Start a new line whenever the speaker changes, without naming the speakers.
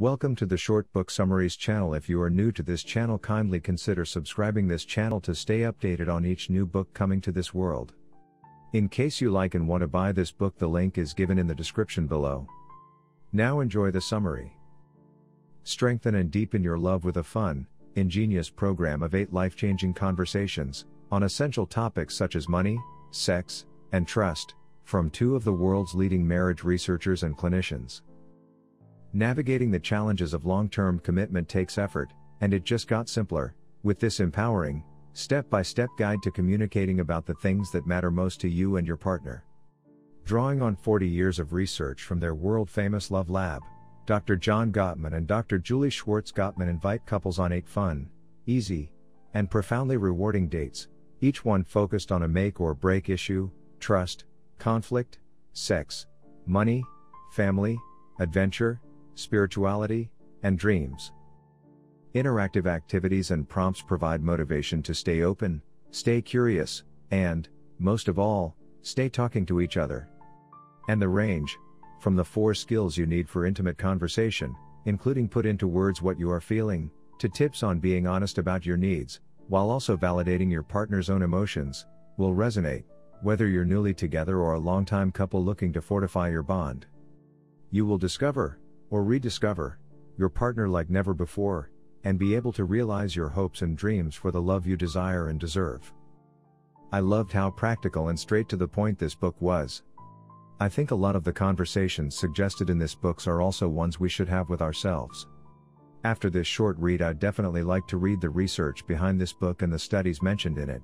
Welcome to the Short Book Summaries channel. If you are new to this channel, kindly consider subscribing this channel to stay updated on each new book coming to this world. In case you like and want to buy this book, the link is given in the description below. Now enjoy the summary. Strengthen and deepen your love with a fun, ingenious program of eight life changing conversations on essential topics such as money, sex, and trust, from two of the world's leading marriage researchers and clinicians. Navigating the challenges of long term commitment takes effort, and it just got simpler, with this empowering, step by step guide to communicating about the things that matter most to you and your partner. Drawing on 40 years of research from their world famous Love Lab, Dr. John Gottman and Dr. Julie Schwartz Gottman invite couples on eight fun, easy, and profoundly rewarding dates, each one focused on a make or break issue trust, conflict, sex, money, family, adventure, spirituality, and dreams. Interactive activities and prompts provide motivation to stay open, stay curious, and, most of all, stay talking to each other. And the range, from the four skills you need for intimate conversation, including put into words what you are feeling, to tips on being honest about your needs, while also validating your partner's own emotions, will resonate, whether you're newly together or a longtime couple looking to fortify your bond. You will discover, or rediscover, your partner like never before, and be able to realize your hopes and dreams for the love you desire and deserve. I loved how practical and straight to the point this book was. I think a lot of the conversations suggested in this books are also ones we should have with ourselves. After this short read, I'd definitely like to read the research behind this book and the studies mentioned in it,